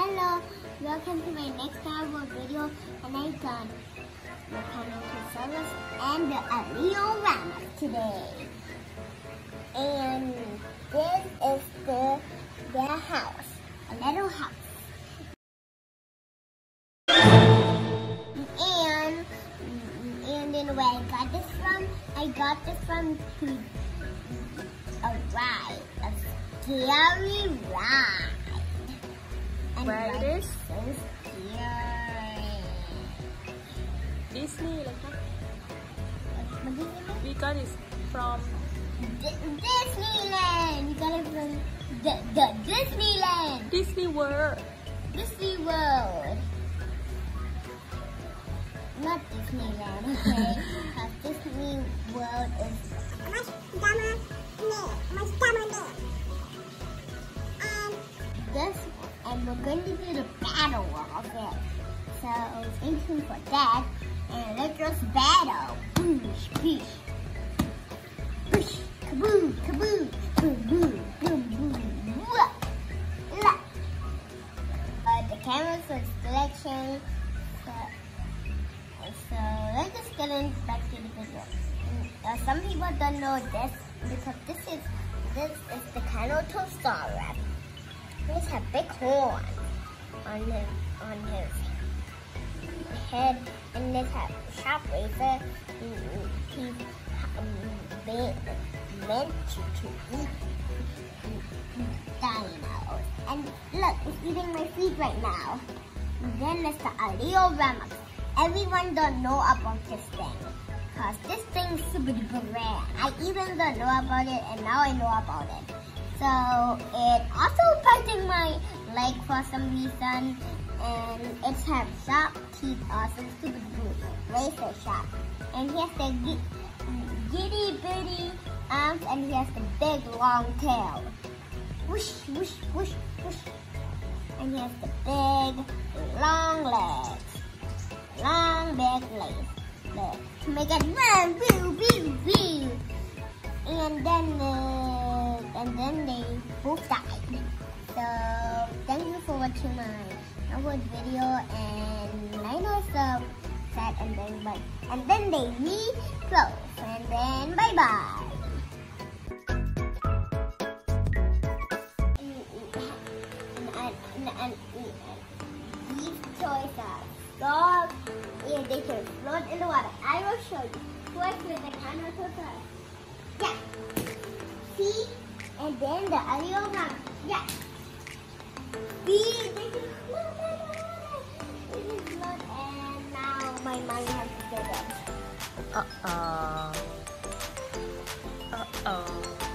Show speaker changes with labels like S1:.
S1: Hello, welcome to my next travel video and I done the Service and the Aleo Rama today. And this is the their house, a little house. And and then where I got this from, I got this from a ride, a scary ride
S2: wear like.
S1: Disney, like that.
S2: We got it from
S1: D Disneyland. We got it from the, the Disneyland.
S2: Disney World.
S1: Disney World. Not Disneyland, okay? Uh, Disney World is. And we're going to do the battle of it. So stay tuned for that. And let's just battle. Boosh, boosh. Boosh, kaboom, kaboom, boom, boom, boom. Wah. Lah. Uh, the cameras for selection. So, so let's just get in back to the video. Uh, some people don't know this because this is this is the kind of toaster Carnotaurus. He's has big horn on his on his head, and this has sharp razor. He's um, meant to, to eat dinos. And look, it's eating my feet right now. Then there's the Alioramus. Everyone don't know about this thing. Cause this thing's super duper rare. I even don't know about it and now I know about it. So it also biting my leg for some reason and it has sharp teeth also super duper razor sharp. And he has the giddy bitty arms and he has the big long tail. Whoosh, whoosh, whoosh, whoosh. And he has the big, long legs. Long, big legs. legs. To make it run, boo, boo, boo. Both died. So, thank you for watching my upload video. And I know uh, sad and then, but, and then they re-close. And then, bye-bye. and, and, and, and these toys are so yeah, they can float in the water. I will show you. First with the camera to first. Yeah. See? And then the audio camera. Yeah. Can float in the water. They can float and now my mommy has to get it.
S2: uh oh uh oh